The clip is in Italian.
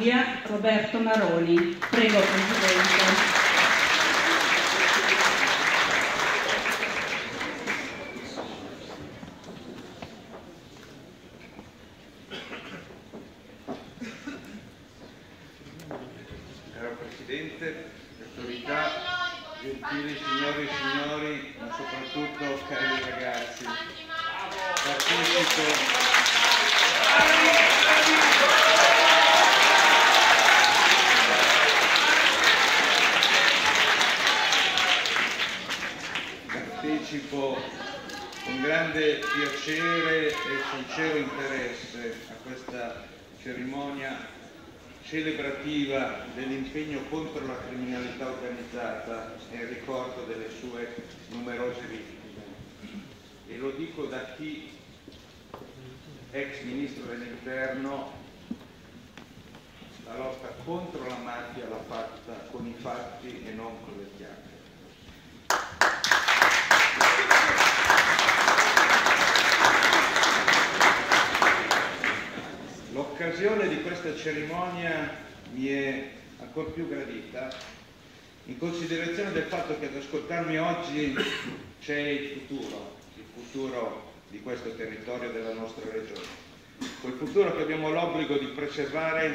Via Roberto Maroni. Prego Presidente. Caro partecipo con grande piacere e sincero interesse a questa cerimonia celebrativa dell'impegno contro la criminalità organizzata e il ricordo delle sue numerose vittime. E lo dico da chi, ex ministro dell'interno, la lotta contro la mafia l'ha fatta con i fatti e non con le chiacchiere. L'occasione di questa cerimonia mi è ancora più gradita in considerazione del fatto che ad ascoltarmi oggi c'è il futuro, il futuro di questo territorio della nostra regione, quel futuro che abbiamo l'obbligo di preservare